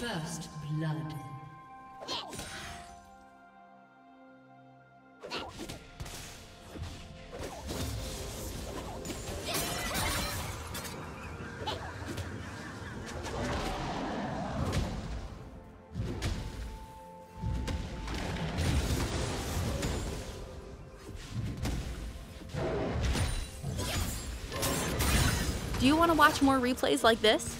First blood. Do you want to watch more replays like this?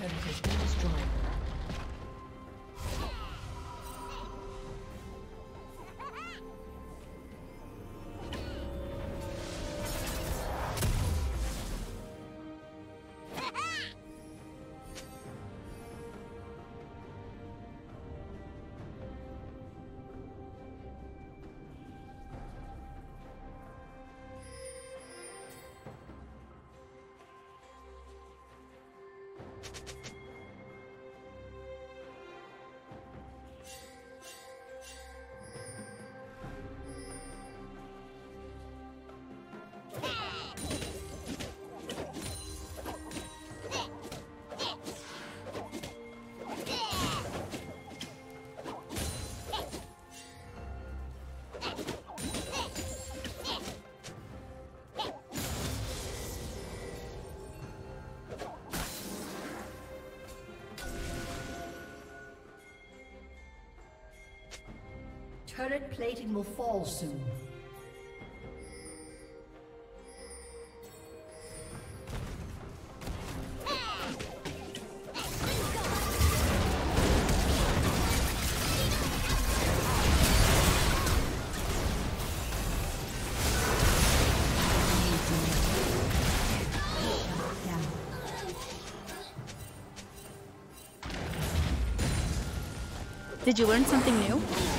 Turret has been Turret plating will fall soon. Did you learn something new?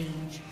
change.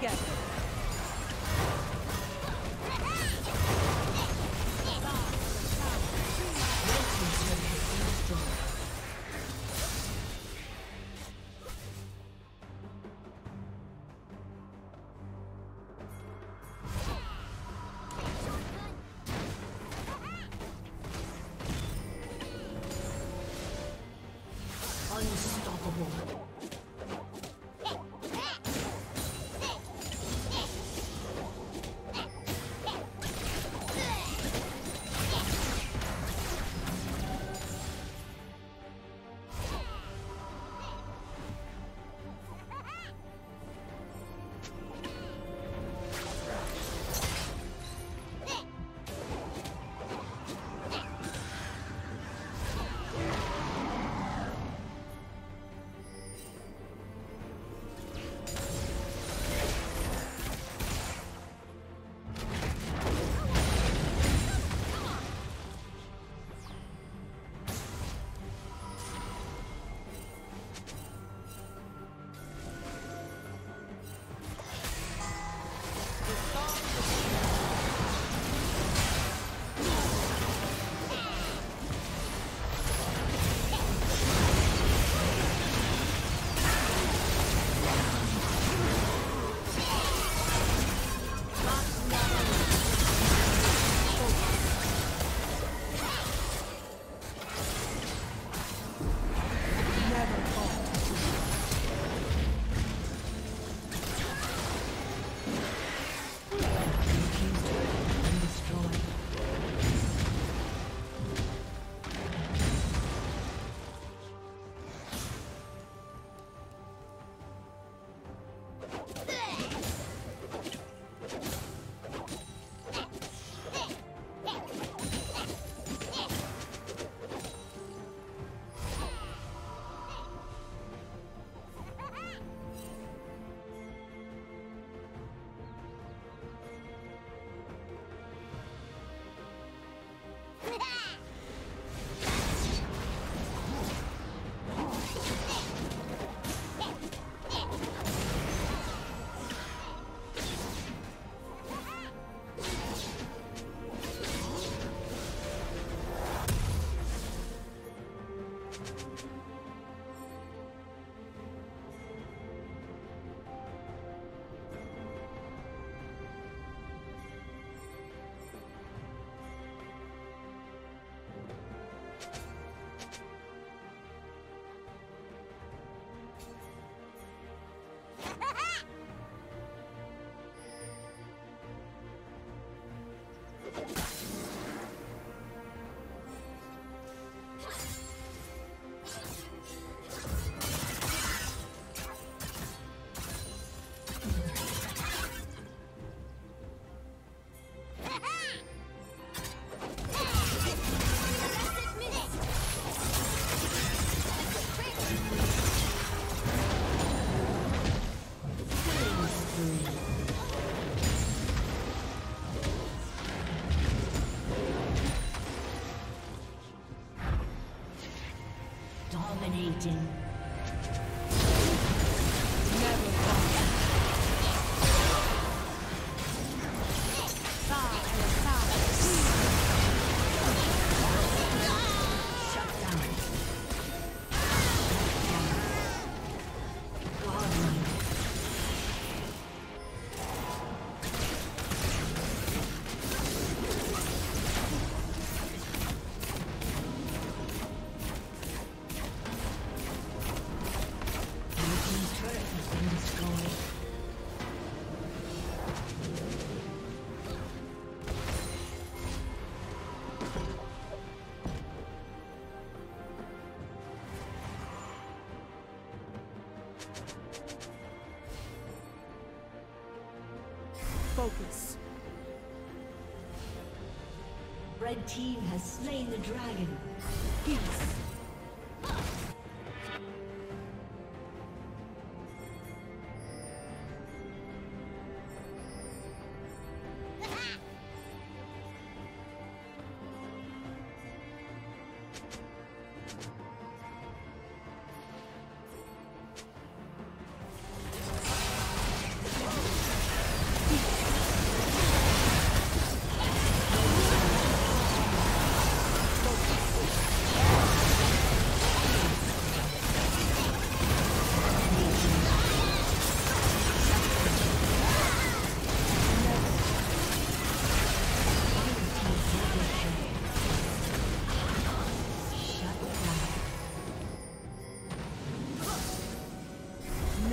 together. dominating. focus. Red team has slain the dragon. Peace.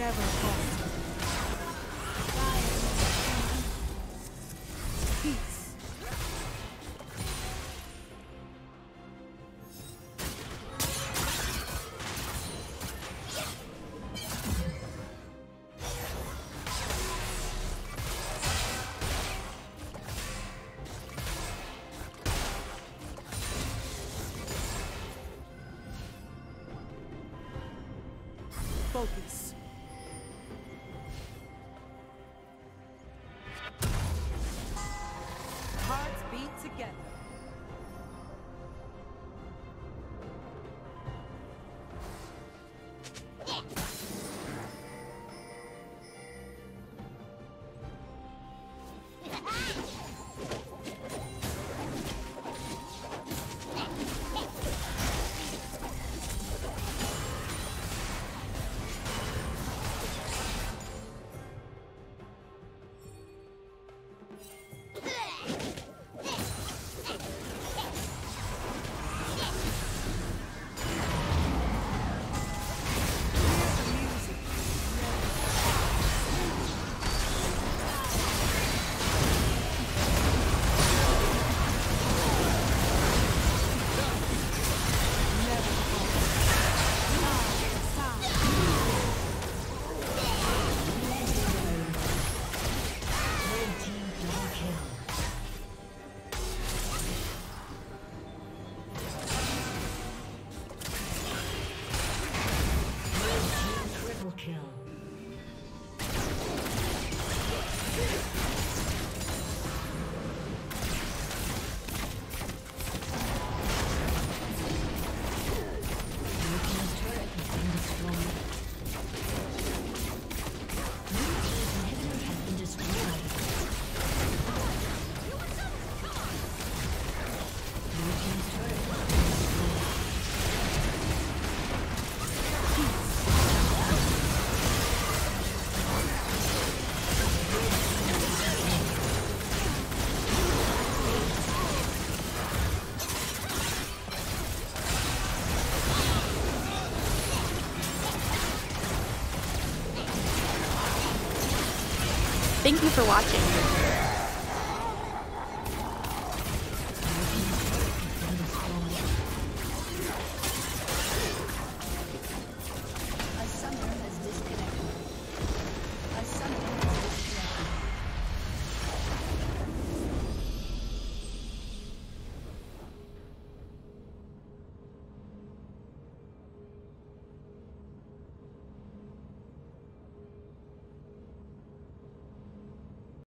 never fall. You for watching.